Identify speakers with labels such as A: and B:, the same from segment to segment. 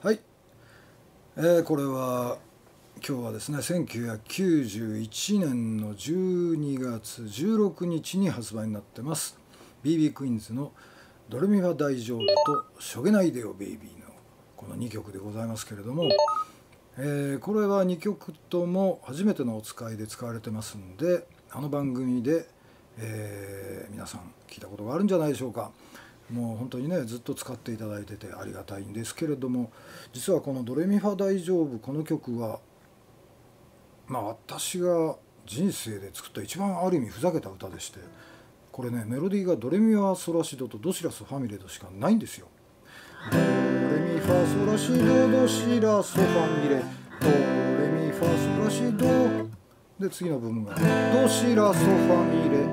A: はい、えー、これは今日はですね1991年の12月16日に発売になってます。BB クイーンズの「ドレミファ大丈夫」と「しょげないでよベイビー」のこの2曲でございますけれども、えー、これは2曲とも初めてのお使いで使われてますんであの番組で、えー、皆さん聞いたことがあるんじゃないでしょうか。もう本当にねずっと使っていただいててありがたいんですけれども実はこの「ドレミファ大丈夫」この曲はまあ私が人生で作った一番ある意味ふざけた歌でしてこれねメロディーがドレミファソラシドとドシラスファミレドしかないんですよ。ドレミファソラシドドシラソファミレドレミファソラシドで次の部分がドシラソファミレ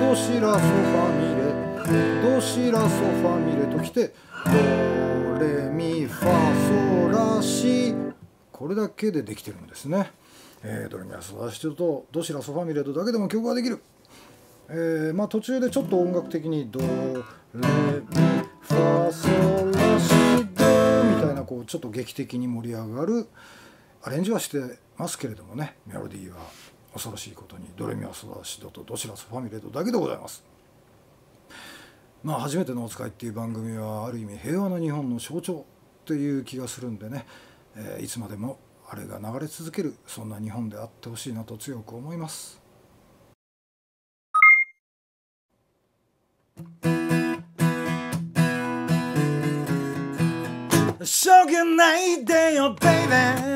A: ドシラソファミレドシラソファミレときてドレミファソラシこれだけでできてるんですね。えー、ドレミファソラシとドシラソファミレドだけでも曲ができる。えー、まあ途中でちょっと音楽的にドレミファソラシドみたいなこうちょっと劇的に盛り上がるアレンジはしてますけれどもねメロディーは恐ろしいことにドレミファソラシドとドシラソファミレドだけでございます。まあ初めてのお使いっていう番組はある意味平和な日本の象徴という気がするんでね、えー、いつまでもあれが流れ続けるそんな日本であってほしいなと強く思います。しょげないでよベイベー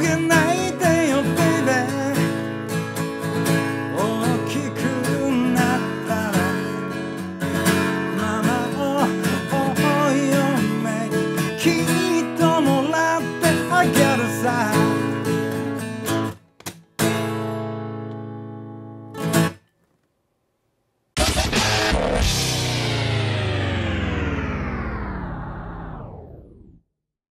A: broken.